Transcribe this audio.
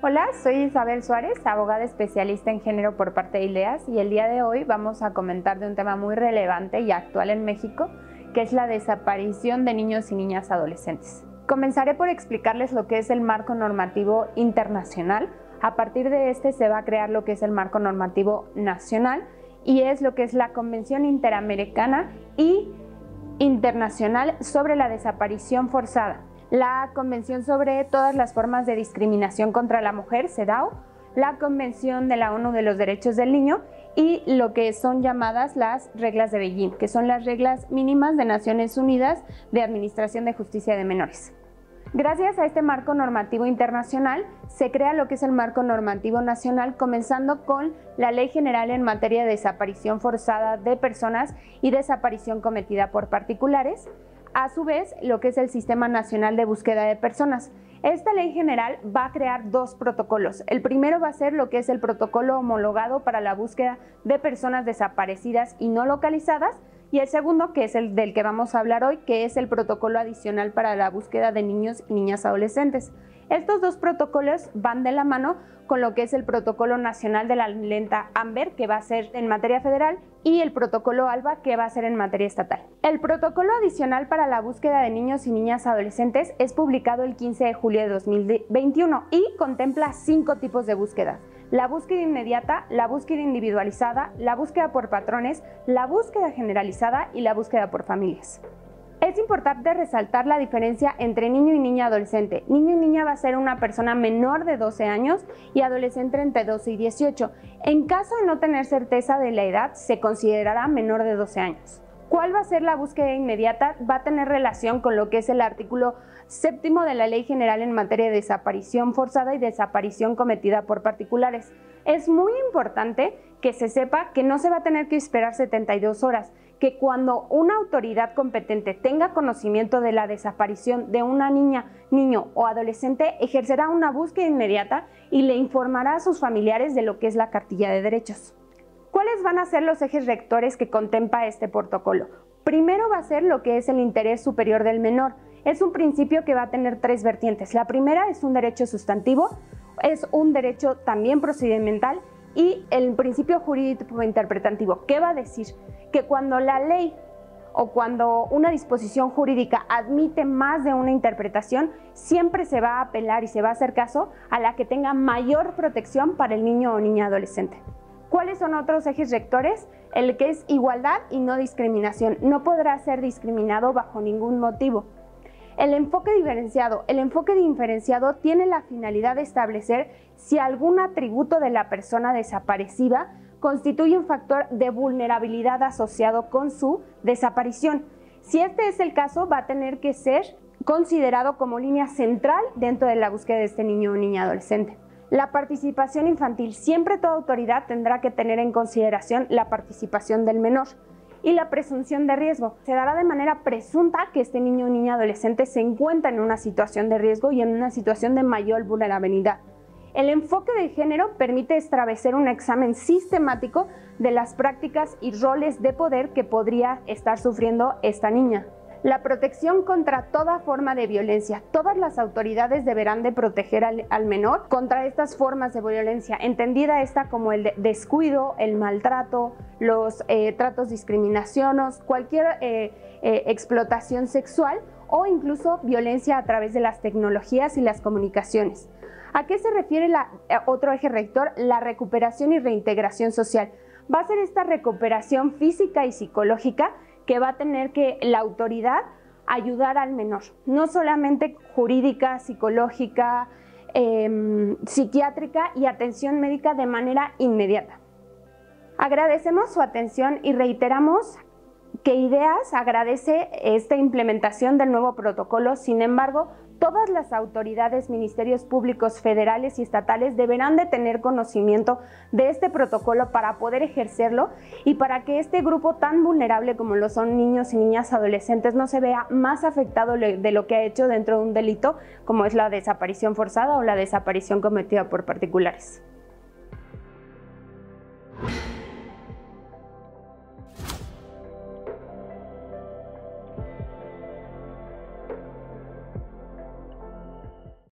Hola, soy Isabel Suárez, abogada especialista en género por parte de ILEAS y el día de hoy vamos a comentar de un tema muy relevante y actual en México, que es la desaparición de niños y niñas adolescentes. Comenzaré por explicarles lo que es el marco normativo internacional. A partir de este se va a crear lo que es el marco normativo nacional y es lo que es la Convención Interamericana y Internacional sobre la Desaparición Forzada la Convención sobre todas las formas de discriminación contra la mujer, CEDAW, la Convención de la ONU de los Derechos del Niño y lo que son llamadas las reglas de Beijing, que son las reglas mínimas de Naciones Unidas de Administración de Justicia de Menores. Gracias a este marco normativo internacional se crea lo que es el marco normativo nacional, comenzando con la Ley General en materia de desaparición forzada de personas y desaparición cometida por particulares, a su vez lo que es el Sistema Nacional de Búsqueda de Personas. Esta ley general va a crear dos protocolos. El primero va a ser lo que es el protocolo homologado para la búsqueda de personas desaparecidas y no localizadas, y el segundo, que es el del que vamos a hablar hoy, que es el protocolo adicional para la búsqueda de niños y niñas adolescentes. Estos dos protocolos van de la mano con lo que es el protocolo nacional de la lenta AMBER, que va a ser en materia federal, y el protocolo ALBA, que va a ser en materia estatal. El protocolo adicional para la búsqueda de niños y niñas adolescentes es publicado el 15 de julio de 2021 y contempla cinco tipos de búsquedas. La búsqueda inmediata, la búsqueda individualizada, la búsqueda por patrones, la búsqueda generalizada y la búsqueda por familias. Es importante resaltar la diferencia entre niño y niña adolescente. Niño y niña va a ser una persona menor de 12 años y adolescente entre 12 y 18. En caso de no tener certeza de la edad, se considerará menor de 12 años. ¿Cuál va a ser la búsqueda inmediata? Va a tener relación con lo que es el artículo séptimo de la Ley General en materia de desaparición forzada y desaparición cometida por particulares. Es muy importante que se sepa que no se va a tener que esperar 72 horas, que cuando una autoridad competente tenga conocimiento de la desaparición de una niña, niño o adolescente, ejercerá una búsqueda inmediata y le informará a sus familiares de lo que es la cartilla de derechos. ¿Cuáles van a ser los ejes rectores que contempla este protocolo? Primero va a ser lo que es el interés superior del menor. Es un principio que va a tener tres vertientes. La primera es un derecho sustantivo, es un derecho también procedimental y el principio jurídico interpretativo. ¿Qué va a decir? Que cuando la ley o cuando una disposición jurídica admite más de una interpretación, siempre se va a apelar y se va a hacer caso a la que tenga mayor protección para el niño o niña adolescente. ¿Cuáles son otros ejes rectores? El que es igualdad y no discriminación. No podrá ser discriminado bajo ningún motivo. El enfoque diferenciado. El enfoque diferenciado tiene la finalidad de establecer si algún atributo de la persona desaparecida constituye un factor de vulnerabilidad asociado con su desaparición. Si este es el caso, va a tener que ser considerado como línea central dentro de la búsqueda de este niño o niña adolescente. La participación infantil. Siempre toda autoridad tendrá que tener en consideración la participación del menor y la presunción de riesgo. Se dará de manera presunta que este niño o niña adolescente se encuentra en una situación de riesgo y en una situación de mayor vulnerabilidad. El enfoque de género permite establecer un examen sistemático de las prácticas y roles de poder que podría estar sufriendo esta niña. La protección contra toda forma de violencia. Todas las autoridades deberán de proteger al, menor contra estas formas de violencia, entendida esta como el descuido, el maltrato, los eh, tratos discriminaciones, cualquier eh, eh, explotación sexual o incluso violencia a través de las tecnologías y las comunicaciones. ¿A qué se refiere la, otro eje rector? La recuperación y reintegración social. Va a ser esta recuperación física y psicológica que va a tener que la autoridad ayudar al menor, no solamente jurídica, psicológica, em, psiquiátrica y atención médica de manera inmediata. Agradecemos su atención y reiteramos que IDEAS agradece esta implementación del nuevo protocolo, sin embargo, todas las autoridades, ministerios públicos federales y estatales deberán de tener conocimiento de este protocolo para poder ejercerlo y para que este grupo tan vulnerable como lo son niños y niñas adolescentes no se vea más afectado de lo que ha hecho dentro de un delito como es la desaparición forzada o la desaparición cometida por particulares.